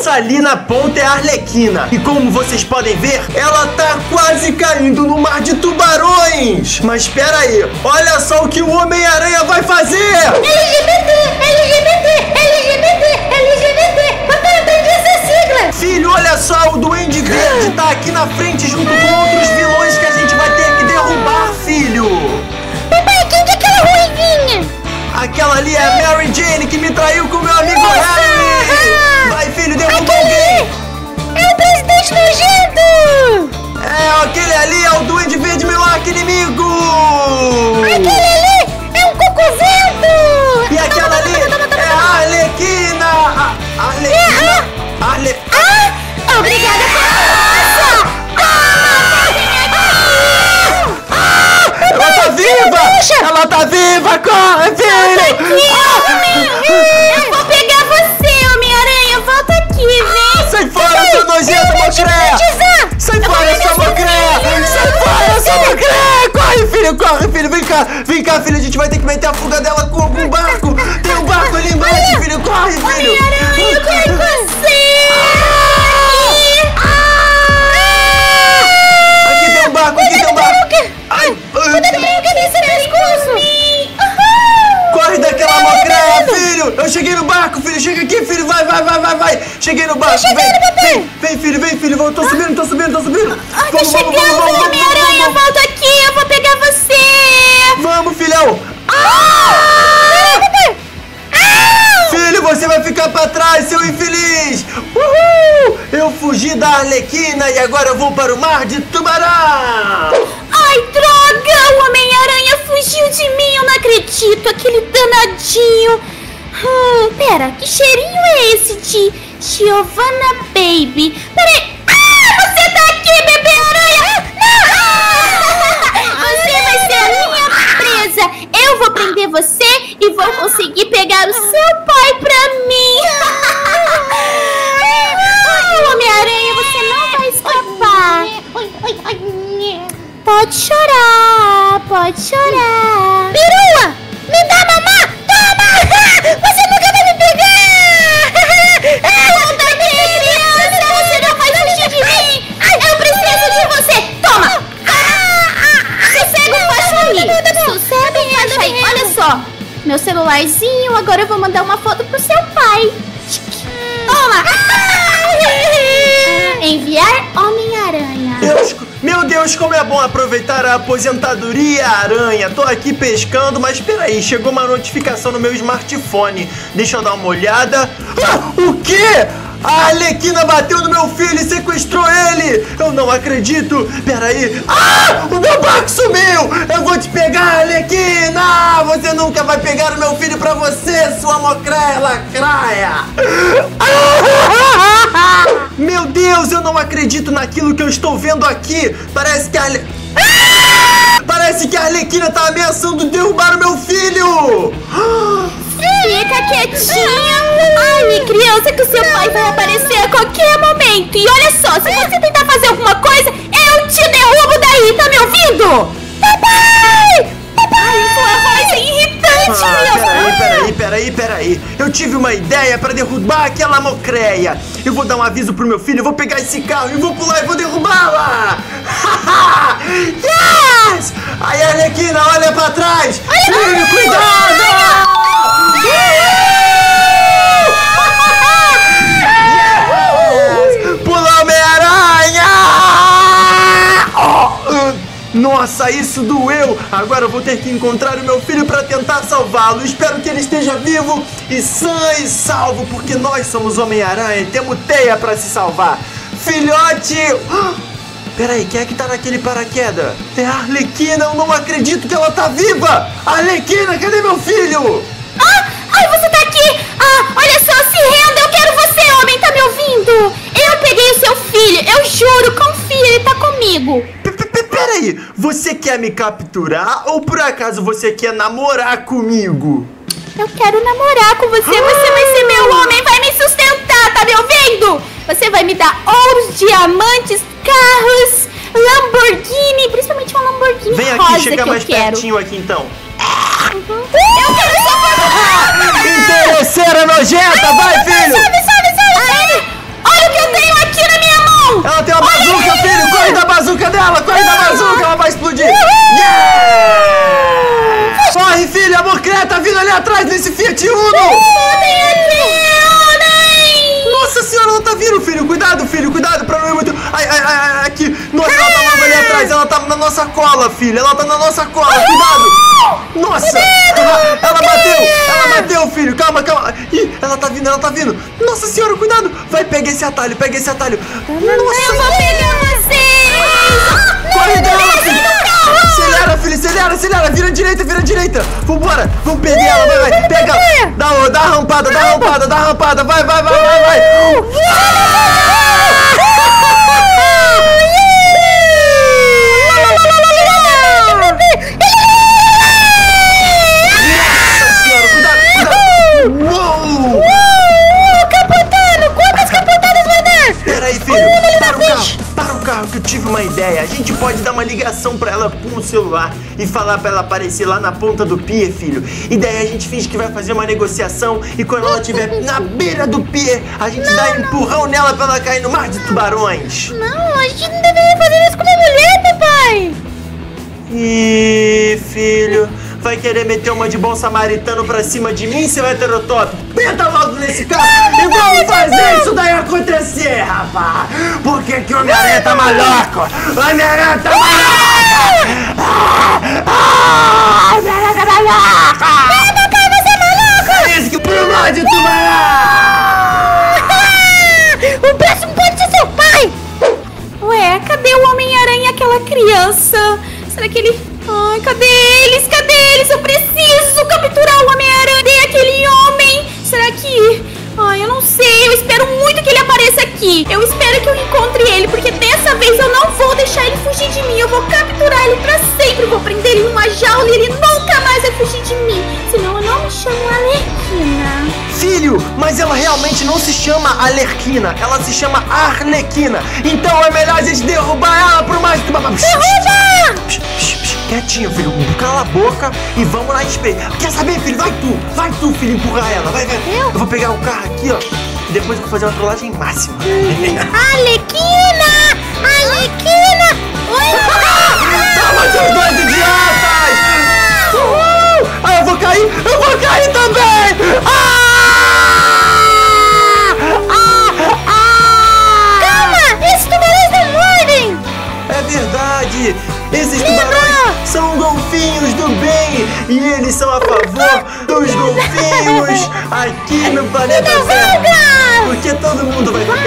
Essa ali na ponta é a Arlequina. E como vocês podem ver, ela tá quase caindo no mar de tubarões. Mas espera aí, olha só o que o Homem-Aranha vai fazer. LGBT, LGBT, LGBT, LGBT. Papai, eu entendi essa sigla. Filho, olha só, o Duende Verde tá aqui na frente junto com outros vilões que a gente vai ter que derrubar, filho. Papai, quem que é aquela ruivinha? Aquela ali é a Mary Jane que me traiu com meu amigo! Harry. Corre, filho! Eu vou pegar você, Homem-Aranha. Volta aqui, vem. Sai fora, seu nojento, mocreia! Sai fora, essa mocreia! Sai fora, essa mocreia! Corre, filho, corre, filho! Vem cá, vem cá, filho! A gente vai ter que meter a fuga dela com algum barco! Tem um barco ali embaixo, filho! Corre, filho! No barco! Vem, vem, vem, filho, vem, filho! Eu tô subindo, tô subindo, tô subindo! Tô Vamos, vamos, chegando, vamos, vamos, Homem-Aranha. vamos, Volta aqui, eu vou pegar você. Vamos, filhão! Filho, você vai ficar pra trás, seu infeliz! Uhul! Eu fugi da Arlequina e agora eu vou para o mar de Tubarão! Ai, droga! O Homem-Aranha fugiu de mim, eu não acredito! Aquele danadinho! Hum, pera, que cheirinho é esse de Giovanna Baby? Peraí! Ah, você tá aqui, bebê aranha! Não! Você vai ser a minha presa! Eu vou prender você e vou conseguir pegar o seu pai pra mim! Homem-Aranha, você não vai escapar! Pode chorar, pode chorar. Perua, agora eu vou mandar uma foto pro seu pai. Toma! Enviar Homem-Aranha. Deus, meu Deus, como é bom aproveitar a aposentadoria, aranha. Tô aqui pescando, mas peraí, chegou uma notificação no meu smartphone. Deixa eu dar uma olhada. Ah, o quê? A Arlequina bateu no meu filho e sequestrou ele! Eu não acredito! Peraí! Ah! O meu barco sumiu! Eu vou te pegar, Arlequina! Você nunca vai pegar o meu filho pra você, sua mocréia lacraia! Meu Deus, eu não acredito naquilo que eu estou vendo aqui! Parece que a Arle... Parece que a Arlequina tá ameaçando derrubar o meu filho! Fica quietinha. Ai, criança, que o seu pai vai aparecer a qualquer momento. E olha só, se você tentar fazer alguma coisa, eu te derrubo daí, tá me ouvindo? Papai! Papai, sua voz é irritante, Ah, criança. peraí, peraí, peraí. Eu tive uma ideia pra derrubar aquela mocreia. Eu vou dar um aviso pro meu filho, eu vou pegar esse carro e vou pular e vou derrubá-la. yes! Aí, Arlequina, olha pra trás. Filho, cuidado! Yes! Pula, Homem-Aranha! Uh, Nossa, isso doeu! Agora eu vou ter que encontrar o meu filho para tentar salvá-lo. Espero que ele esteja vivo e sã e salvo, porque nós somos Homem-Aranha e temos teia para se salvar. Filhote! Ah, Peraí, quem é que tá naquele paraquedas? É a Arlequina, eu não acredito que ela tá viva! Arlequina, cadê meu filho? Ah, ai, você tá aqui. Ah, olha só, se renda, eu quero você, homem, tá me ouvindo? Eu peguei o seu filho, eu juro, confia, ele tá comigo. Peraí, você quer me capturar ou por acaso você quer namorar comigo? Eu quero namorar com você, você vai ser meu homem, vai me sustentar, tá me ouvindo? Você vai me dar ouros, diamantes, carros, Lamborghini, principalmente uma Lamborghini Vem rosa aqui, chega que mais eu quero. pertinho aqui então. Só Interesseira nojenta, vai, filho! Sobe, sobe, sobe, sobe! Olha o que eu tenho aqui na minha mão! Ela tem uma Olha bazuca, aí. filho! Corre da bazuca dela! Corre da bazuca, ela vai explodir! Uhul. Yeah! Corre, filho! A mocreta vindo ali atrás desse Fiat Uno! Podem aqui, Nossa senhora, ela tá vindo, filho! Cuidado, filho! Cuidado pra não ir muito... Ai, ai, ai, ai! Nossa cola, filho! Ela tá na nossa cola, cuidado! Nossa! Ela, ela bateu! Ela bateu, filho! Calma, calma! Ih, ela tá vindo, ela tá vindo! Nossa senhora, cuidado! Vai, pega esse atalho, pega esse atalho! Eu vou pegar vocês! Corre dela, filho! Acelera, filho, acelera, acelera! Vira direita, vira direita! Vambora! Vamos perder ela, vai, vai! Pega! Dá, dá a rampada, dá rampada, dá a rampada! Vai, vai, vai, vai, vai! Aí, filho! Para o carro! Para o carro que eu tive uma ideia! A gente pode dar uma ligação pra ela o celular e falar pra ela aparecer lá na ponta do pier, filho. E daí a gente finge que vai fazer uma negociação e quando ela estiver na beira do pier, a gente dá um empurrão nela pra ela cair no mar de tubarões. Não, a gente não deveria fazer isso com uma mulher, papai! Filho, vai querer meter uma de bom samaritano pra cima de mim, seu heterotop? Entra logo nesse carro e vamos fazer isso daí acontecer, rapaz! Por que o Homem-Aranha tá maluco? Homem-Aranha tá maluco! Ah, ah, Homem-Aranha tá maluco! É que pulou de tubarão! o próximo pode ser seu pai! Ué, cadê o Homem-Aranha aquela criança? Será que ele... Ai, cadê eles? Cadê eles? Eu preciso capturar o Homem-Aranha e aquele homem! Será que... Ai, eu não sei. Eu espero muito que ele apareça aqui. Eu espero que eu encontre ele, porque dessa vez eu não vou deixar ele fugir de mim. Eu vou capturar ele pra sempre. Eu vou prender ele numa jaula e ele nunca mais vai fugir de mim. Senão eu não me chamo Alerquina. Filho, mas ela realmente não se chama Alerquina, ela se chama Arlequina. Então é melhor a gente derrubar ela pro mais. Derruba! Quietinho, filho. Cala a boca e vamos lá espelhar. Quer saber, filho? Vai tu. Vai tu, filho, empurrar ela. Vai, vai. Eu? vou pegar o carro aqui, ó. E depois eu vou fazer uma trollagem máxima. Alequina! Alequina! Oi! Toma, seus dois idiotas! Uhul! Ah, eu vou cair! Eu vou cair também! Ah! Ah! Ah! Calma! Esses tubarões não mordem! É verdade! Esses tubarões golfinhos do bem! E eles são a favor dos golfinhos aqui no planeta Terra! Porque todo mundo vai ficar